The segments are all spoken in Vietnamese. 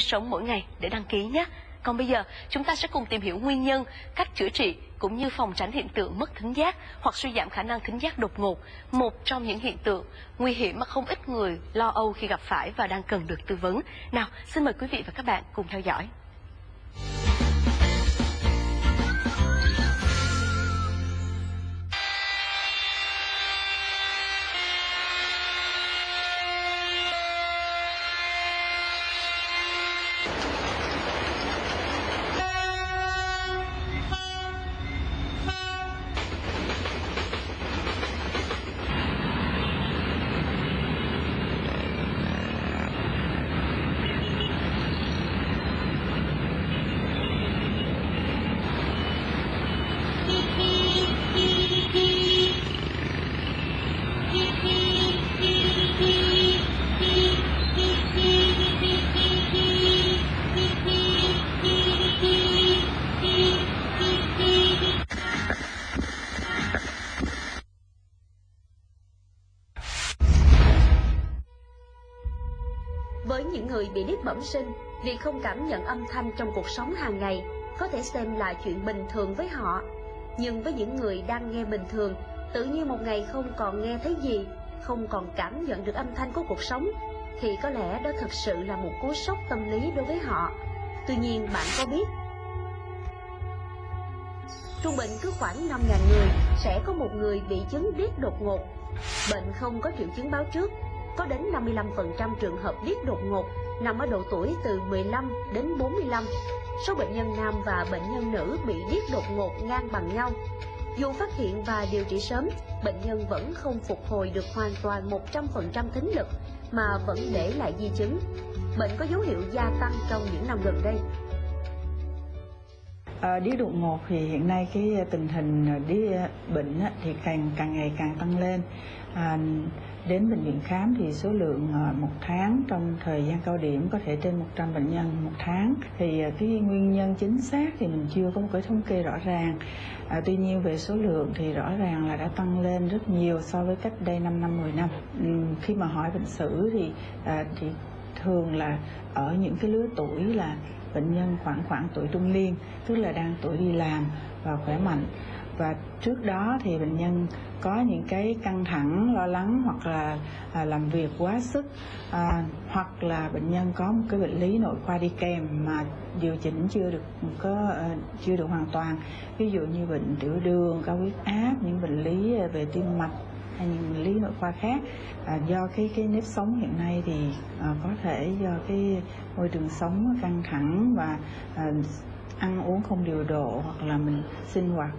sống mỗi ngày để đăng ký nhé. Còn bây giờ, chúng ta sẽ cùng tìm hiểu nguyên nhân, cách chữa trị cũng như phòng tránh hiện tượng mất thính giác hoặc suy giảm khả năng thính giác đột ngột, một trong những hiện tượng nguy hiểm mà không ít người lo âu khi gặp phải và đang cần được tư vấn. Nào, xin mời quý vị và các bạn cùng theo dõi. Bẩm sinh, vì không cảm nhận âm thanh trong cuộc sống hàng ngày có thể xem là chuyện bình thường với họ. Nhưng với những người đang nghe bình thường, tự nhiên một ngày không còn nghe thấy gì, không còn cảm nhận được âm thanh của cuộc sống, thì có lẽ đó thực sự là một cú sốc tâm lý đối với họ. Tuy nhiên bạn có biết, trung bình cứ khoảng 5.000 người sẽ có một người bị chứng điếc đột ngột. Bệnh không có triệu chứng báo trước, có đến 55% trường hợp điếc đột ngột nằm ở độ tuổi từ 15 đến 45. Số bệnh nhân nam và bệnh nhân nữ bị điếc đột ngột ngang bằng nhau. Dù phát hiện và điều trị sớm, bệnh nhân vẫn không phục hồi được hoàn toàn 100% thính lực mà vẫn để lại di chứng. Bệnh có dấu hiệu gia tăng trong những năm gần đây. À, điếc đột ngột thì hiện nay cái tình hình điếc bệnh thì càng càng ngày càng tăng lên. À, đến bệnh viện khám thì số lượng ờ, một tháng trong thời gian cao điểm có thể trên 100 bệnh nhân một tháng. Thì ờ, cái nguyên nhân chính xác thì mình chưa có một cái thống kê rõ ràng. À, tuy nhiên về số lượng thì rõ ràng là đã tăng lên rất nhiều so với cách đây 5 năm 10 năm. Uhm, khi mà hỏi bệnh sử thì à, thì thường là ở những cái lứa tuổi là bệnh nhân khoảng khoảng tuổi trung niên tức là đang tuổi đi làm và khỏe mạnh và trước đó thì bệnh nhân có những cái căng thẳng lo lắng hoặc là à, làm việc quá sức. À, hoặc là bệnh nhân có một cái bệnh lý nội khoa đi kèm mà điều chỉnh chưa được có à, chưa được hoàn toàn. Ví dụ như bệnh tiểu đường cao huyết áp những bệnh lý à, về tim mạch hay những bệnh lý nội khoa khác. À, do cái cái nếp sống hiện nay thì à, có thể do cái môi trường sống căng thẳng và à, ăn uống không điều độ hoặc là mình sinh hoạt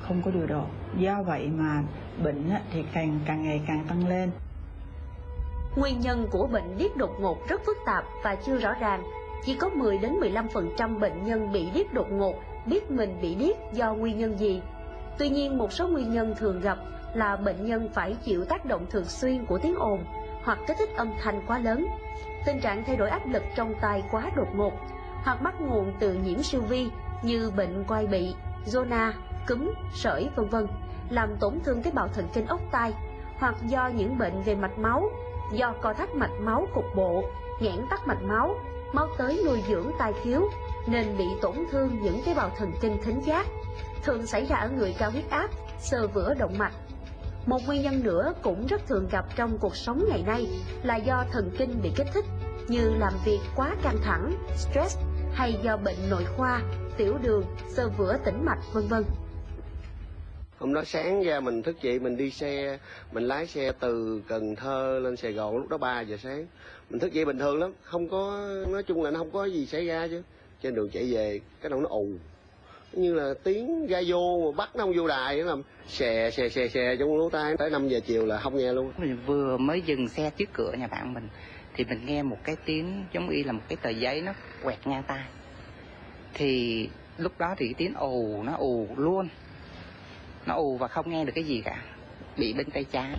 không có điều độ do vậy mà bệnh thì càng càng ngày càng tăng lên Nguyên nhân của bệnh điếc đột ngột rất phức tạp và chưa rõ ràng. Chỉ có 10 đến 15% bệnh nhân bị điếc đột ngột biết mình bị điếc do nguyên nhân gì. Tuy nhiên một số nguyên nhân thường gặp là bệnh nhân phải chịu tác động thường xuyên của tiếng ồn hoặc kích thích âm thanh quá lớn, tình trạng thay đổi áp lực trong tai quá đột ngột, hoặc bắt nguồn từ nhiễm siêu vi như bệnh quai bị, zona, cúm, sởi vân vân, làm tổn thương tế bào thần kinh ốc tai, hoặc do những bệnh về mạch máu, do co thắt mạch máu cục bộ, nghẽn tắc mạch máu, máu tới nuôi dưỡng tai thiếu, nên bị tổn thương những tế bào thần kinh thính giác, thường xảy ra ở người cao huyết áp, sơ vữa động mạch. Một nguyên nhân nữa cũng rất thường gặp trong cuộc sống ngày nay là do thần kinh bị kích thích, như làm việc quá căng thẳng, stress hay do bệnh nội khoa, tiểu đường, sơ vữa tĩnh mạch vân vân. Hôm đó sáng ra mình thức dậy mình đi xe, mình lái xe từ Cần Thơ lên Sài Gòn lúc đó 3 giờ sáng. Mình thức dậy bình thường lắm, không có nói chung là nó không có gì xảy ra chứ. Trên đường chạy về cái đầu nó ù. Như là tiếng ga vô mà bắt nó không vô đài, nó làm xè xè xè xè trong lỗ tai, tới 5 giờ chiều là không nghe luôn. Mình vừa mới dừng xe trước cửa nhà bạn mình, thì mình nghe một cái tiếng giống y là một cái tờ giấy nó quẹt ngang tai. Thì lúc đó thì cái tiếng ù, nó ù luôn. Nó ù và không nghe được cái gì cả, bị bên tay trái.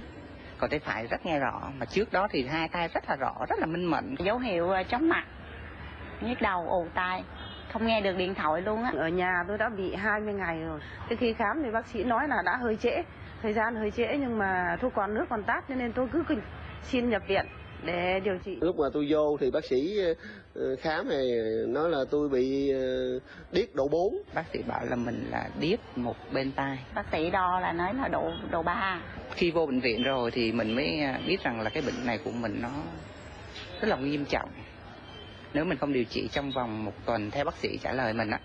Còn tay phải rất nghe rõ, mà trước đó thì hai tay rất là rõ, rất là minh mẫn, dấu hiệu à, chóng mặt, nhức đầu, ù tai không nghe được điện thoại luôn á. Ở nhà tôi đã bị 20 ngày rồi. Cái khi khám thì bác sĩ nói là đã hơi trễ thời gian hơi trễ nhưng mà thuốc còn nước còn tát cho nên tôi cứ xin nhập viện để điều trị. Lúc mà tôi vô thì bác sĩ ờ, khám thì nói là tôi bị ờ, điếc độ 4 bác sĩ bảo là mình là điếc một bên tai. Bác sĩ đo là nói là độ độ ba. Khi vô bệnh viện rồi thì mình mới biết rằng là cái bệnh này của mình nó rất là nghiêm trọng nếu mình không điều trị trong vòng một tuần theo bác sĩ trả lời mình á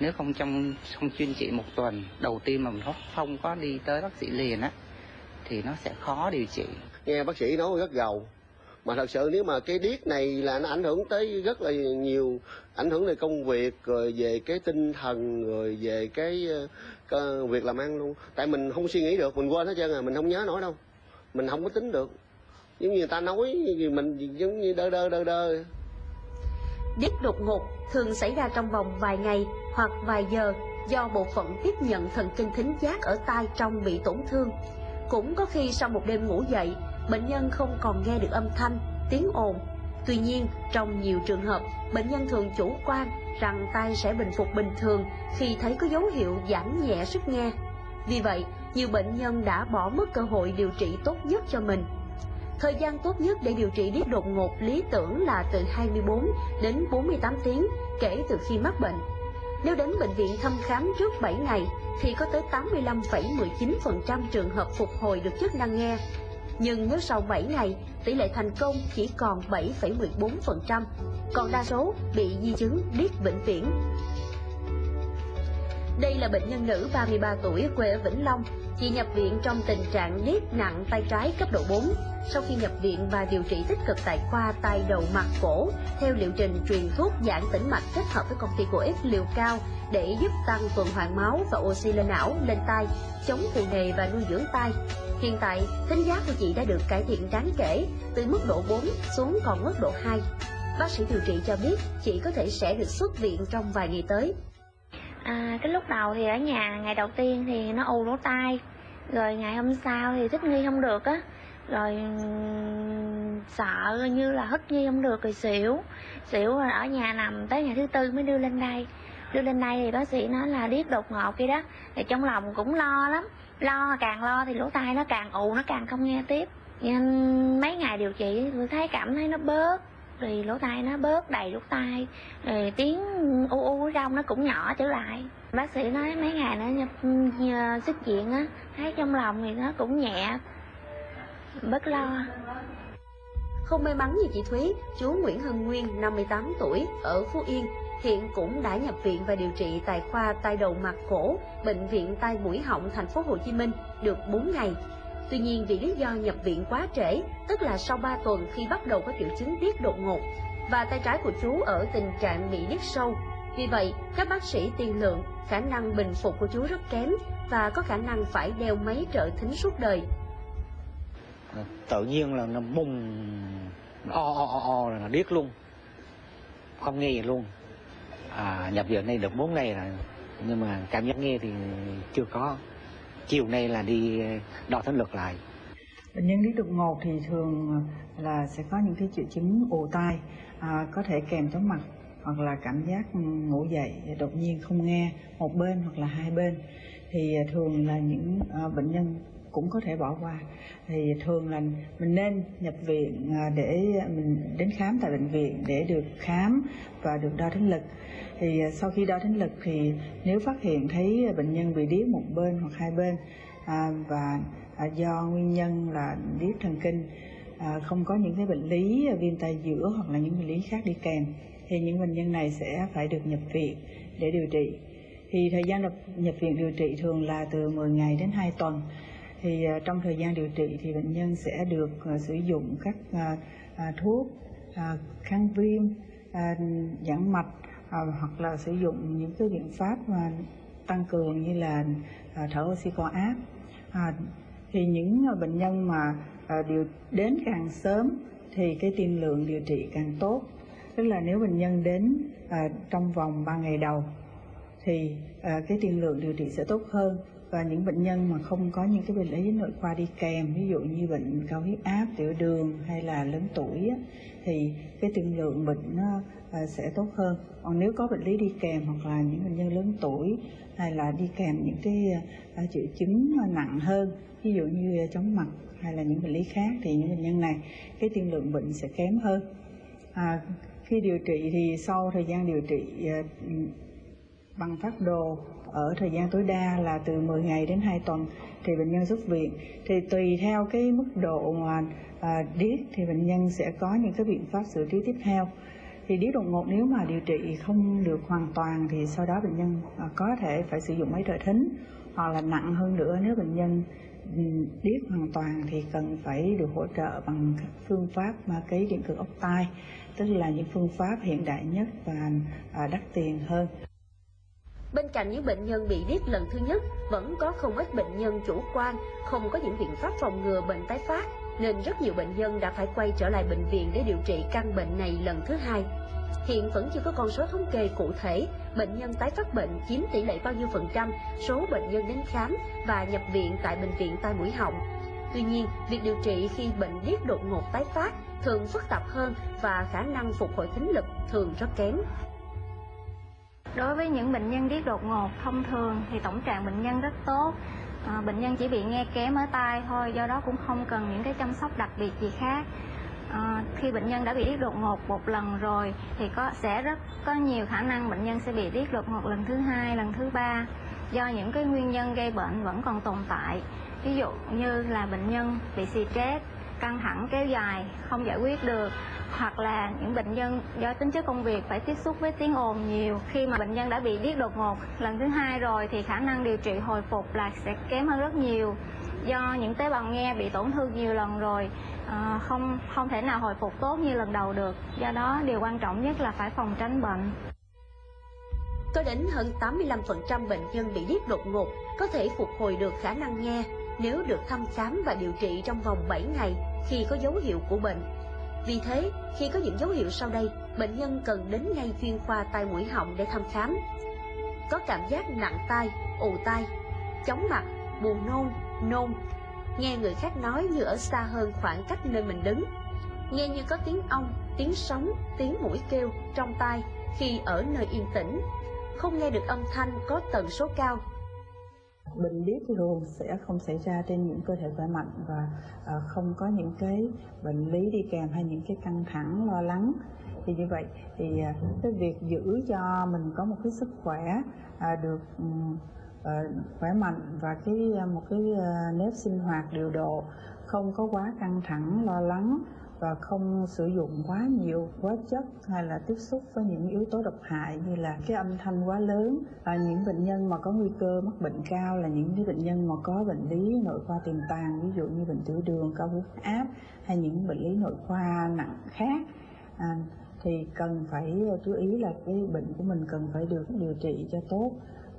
nếu không trong không chuyên trị một tuần đầu tiên mà mình không- có đi tới bác sĩ liền á thì nó sẽ khó điều trị. Nghe bác sĩ nói rất giàu, mà thật sự nếu mà cái điếc này là nó ảnh hưởng tới rất là nhiều ảnh hưởng về công việc rồi về cái tinh thần rồi về cái ờ, cái việc làm ăn luôn. Tại mình không suy nghĩ được mình quên hết trơn à mình không nhớ nổi đâu. Mình không có tính được. Giống như người ta nói thì mình giống như đơ đơ đơ đơ. Điếc đột ngột thường xảy ra trong vòng vài ngày hoặc vài giờ do bộ phận tiếp nhận thần kinh thính giác ở tai trong bị tổn thương. Cũng có khi sau một đêm ngủ dậy, bệnh nhân không còn nghe được âm thanh, tiếng ồn. Tuy nhiên, trong nhiều trường hợp, bệnh nhân thường chủ quan rằng tai sẽ bình phục bình thường khi thấy có dấu hiệu giảm nhẹ sức nghe. Vì vậy, nhiều bệnh nhân đã bỏ mất cơ hội điều trị tốt nhất cho mình. Thời gian tốt nhất để điều trị điếc đột ngột lý tưởng là từ 24 đến 48 tiếng kể từ khi mắc bệnh. Nếu đến bệnh viện thăm khám trước 7 ngày thì có tới 85,19% trường hợp phục hồi được chức năng nghe. Nhưng nếu sau 7 ngày, tỷ lệ thành công chỉ còn 7,14%, còn đa số bị di chứng điếc vĩnh viễn. Đây là bệnh nhân nữ 33 tuổi quê ở Vĩnh Long. Chị nhập viện trong tình trạng điếc nặng tay trái cấp độ 4. Sau khi nhập viện và điều trị tích cực tại khoa tai đầu mặt cổ, theo liệu trình truyền thuốc giãn tĩnh mạch kết hợp với công ty của f liều cao để giúp tăng tuần hoàn máu và oxy lên não, lên tai, chống phù nề và nuôi dưỡng tai. Hiện tại, tính giác của chị đã được cải thiện đáng kể, từ mức độ 4 xuống còn mức độ 2. Bác sĩ điều trị cho biết chị có thể sẽ được xuất viện trong vài ngày tới. À, cái lúc đầu thì ở nhà ngày đầu tiên thì nó ù lỗ tai. Rồi ngày hôm sau thì thích nghi không được á. Rồi sợ như là hít nghi không được rồi xỉu. Xỉu rồi ở nhà nằm tới ngày thứ tư mới đưa lên đây. Đưa lên đây thì bác sĩ nói là điếc đột ngột kia đó. Thì trong lòng cũng lo lắm. Lo càng lo thì lỗ tai nó càng ù nó càng không nghe tiếp. Nên mấy ngày điều trị tôi thấy cảm thấy nó bớt thì lỗ tai nó bớt đầy lỗ tai rồi tiếng u u ở trong nó cũng nhỏ trở lại bác sĩ nói mấy ngày nữa nhập xuất viện á thấy trong lòng thì nó cũng nhẹ bớt lo Không may mắn như chị Thúy, chú Nguyễn Hân Nguyên, 58 tuổi, ở Phú Yên, hiện cũng đã nhập viện và điều trị tại khoa tai đầu mặt cổ, bệnh viện tai mũi họng thành phố Hồ Chí Minh được 4 ngày. Tuy nhiên vì lý do nhập viện quá trễ, tức là sau 3 tuần khi bắt đầu có triệu chứng tiết đột ngột, và tay trái của chú ở tình trạng bị điếc sâu. Vì vậy, các bác sĩ tiên lượng khả năng bình phục của chú rất kém và có khả năng phải đeo máy trợ thính suốt đời. À, tự nhiên là nó bùng o o o o là điếc luôn không nghe gì luôn à, nhập viện đây được 4 ngày rồi nhưng mà cảm giác nghe thì chưa có chiều nay là đi ờ, đo thính lực lại Bệnh nhân lý đột ngột thì thường ờ, là sẽ có những cái triệu chứng ù tai, à, có thể kèm chóng mặt hoặc là cảm giác ừ, ngủ dậy đột nhiên không nghe một bên hoặc là hai bên. Thì ờ, thường là những à, bệnh nhân cũng có thể bỏ qua. Thì thường là mình nên nhập viện à, để mình đến khám tại bệnh viện để được khám và được đo thính lực. Thì à, sau khi đo thính lực thì nếu phát hiện thấy bệnh nhân bị điếc một bên hoặc hai bên à, và à, do nguyên nhân là điếc thần kinh à, không có những cái bệnh lý viêm tai giữa hoặc là những bệnh lý khác đi kèm thì những bệnh nhân này sẽ phải được nhập viện để điều trị thì thời gian nhập, nhập viện điều trị thường là từ 10 ngày đến 2 tuần thì à, trong thời gian điều trị thì bệnh nhân sẽ được à, sử dụng các à, thuốc kháng viêm giãn mạch hoặc là sử dụng những cái biện pháp tăng cường như là thở oxy qua áp. Thì những bệnh nhân mà điều đến càng sớm thì cái tiên lượng điều trị càng tốt. Tức là nếu bệnh nhân đến à, trong vòng 3 ngày đầu thì à, cái tiên lượng điều trị sẽ tốt hơn và những bệnh nhân mà không có những cái bệnh lý nội khoa đi kèm ví dụ như bệnh cao huyết áp tiểu đường hay là lớn tuổi thì cái tiên lượng bệnh nó à, sẽ tốt hơn. Còn nếu có bệnh lý đi kèm hoặc là những bệnh nhân lớn tuổi hay là đi kèm những cái à, triệu chứng nặng hơn ví dụ như chóng mặt hay là những bệnh lý khác thì những bệnh nhân này cái tiên lượng bệnh sẽ kém hơn. À, khi điều trị thì sau thời gian điều trị à, bằng phác đồ ở thời gian tối đa là từ 10 ngày đến 2 tuần thì bệnh nhân xuất viện. Thì tùy theo cái mức độ mà à, điếc thì bệnh nhân sẽ có những cái biện pháp xử trí tiếp theo. Thì điếc đột ngột nếu mà điều trị không được hoàn toàn thì sau đó bệnh nhân à, có thể phải sử dụng máy trợ thính hoặc là nặng hơn nữa. Nếu bệnh nhân ừ, điếc hoàn toàn thì cần phải được hỗ trợ bằng phương pháp ma cái điện cực ốc tai tức là những phương pháp hiện đại nhất và à, đắt tiền hơn. Bên cạnh những bệnh nhân bị điếc lần thứ nhất, vẫn có không ít bệnh nhân chủ quan, không có những biện pháp phòng ngừa bệnh tái phát, nên rất nhiều bệnh nhân đã phải quay trở lại bệnh viện để điều trị căn bệnh này lần thứ hai. Hiện vẫn chưa có con số thống kê cụ thể, bệnh nhân tái phát bệnh chiếm tỷ lệ bao nhiêu phần trăm số bệnh nhân đến khám và nhập viện tại bệnh viện tai mũi họng. Tuy nhiên, việc điều trị khi bệnh điếc đột ngột tái phát thường phức tạp hơn và khả năng phục hồi thính lực thường rất kém. Đối với những bệnh nhân điếc đột ngột thông thường thì tổng trạng bệnh nhân rất tốt. À, bệnh nhân chỉ bị nghe kém ở tai thôi, do đó cũng không cần những cái chăm sóc đặc biệt gì khác. À, khi bệnh nhân đã bị điếc đột ngột một lần rồi thì có sẽ rất có nhiều khả năng bệnh nhân sẽ bị điếc đột ngột lần thứ hai, lần thứ ba do những cái nguyên nhân gây bệnh vẫn còn tồn tại. Ví dụ như là bệnh nhân bị stress, căng thẳng kéo dài, không giải quyết được hoặc là những bệnh nhân do tính chất công việc phải tiếp xúc với tiếng ồn nhiều khi mà bệnh nhân đã bị điếc đột ngột. Lần thứ hai rồi thì khả năng điều trị hồi phục là sẽ kém hơn rất nhiều. Do những tế bào nghe bị tổn thương nhiều lần rồi à, không không thể nào hồi phục tốt như lần đầu được. Do đó điều quan trọng nhất là phải phòng tránh bệnh. Có đến hơn 85% bệnh nhân bị điếc đột ngột có thể phục hồi được khả năng nghe nếu được thăm khám và điều trị trong vòng 7 ngày khi có dấu hiệu của bệnh vì thế, khi có những dấu hiệu sau đây, bệnh nhân cần đến ngay chuyên khoa tai mũi họng để thăm khám. Có cảm giác nặng tai, ù tai, chóng mặt, buồn nôn, nôn, nghe người khác nói như ở xa hơn khoảng cách nơi mình đứng, nghe như có tiếng ong, tiếng sóng, tiếng mũi kêu trong tai khi ở nơi yên tĩnh, không nghe được âm thanh có tần số cao bệnh lý thường sẽ không xảy ra trên những cơ thể khỏe mạnh và uh, không có những cái bệnh lý đi kèm hay những cái căng thẳng lo lắng. Thì như vậy thì uh, cái việc giữ cho mình có một cái sức khỏe uh, được à, khỏe mạnh và cái một cái nếp sinh hoạt điều độ không có quá căng thẳng lo lắng và không sử dụng quá nhiều quá chất hay là tiếp xúc với những yếu tố độc hại như là cái âm thanh quá lớn. Và những bệnh nhân mà có nguy cơ mắc bệnh cao là những cái bệnh nhân mà có bệnh lý nội khoa tiềm tàng ví dụ như bệnh tiểu đường cao huyết áp hay những bệnh lý nội khoa nặng khác. À, thì cần phải chú ý là cái bệnh của mình cần phải được điều trị cho tốt.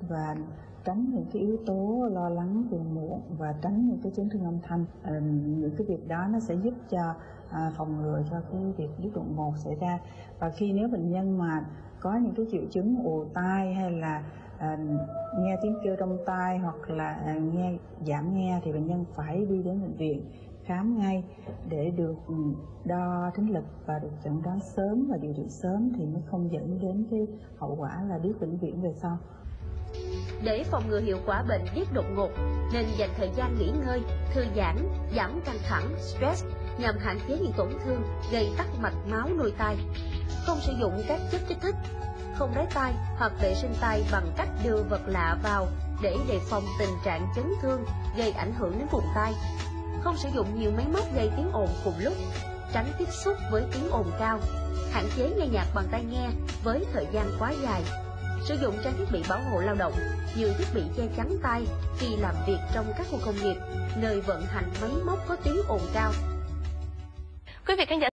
Và tránh những cái yếu tố lo lắng buồn muộn và tránh những cái chấn thương âm thanh. À, những cái việc đó nó sẽ giúp cho à, phòng ngừa cho cái việc đứt đoạn một xảy ra. Và khi nếu bệnh nhân mà có những cái triệu chứng ù tai hay là à, nghe tiếng kêu trong tai hoặc là à, nghe giảm nghe thì bệnh nhân phải đi đến bệnh viện khám ngay để được đo thính lực và được chẩn đoán sớm và điều trị sớm thì mới không dẫn đến cái hậu quả là đứt vĩnh viễn về sau để phòng ngừa hiệu quả bệnh điếc đột ngột, nên dành thời gian nghỉ ngơi, thư giãn, giảm căng thẳng, stress nhằm hạn chế những tổn thương gây tắc mạch máu nuôi tai. Không sử dụng các chất kích thích, không đáy tai hoặc vệ sinh tai bằng cách đưa vật lạ vào để đề phòng tình trạng chấn thương gây ảnh hưởng đến vùng tai. Không sử dụng nhiều máy móc gây tiếng ồn cùng lúc, tránh tiếp xúc với tiếng ồn cao. Hạn chế nghe nhạc bằng tai nghe với thời gian quá dài sử dụng trang thiết bị bảo hộ lao động như thiết bị che chắn tay khi làm việc trong các khu công nghiệp, nơi vận hành máy móc có tiếng ồn cao. Quý vị khán giả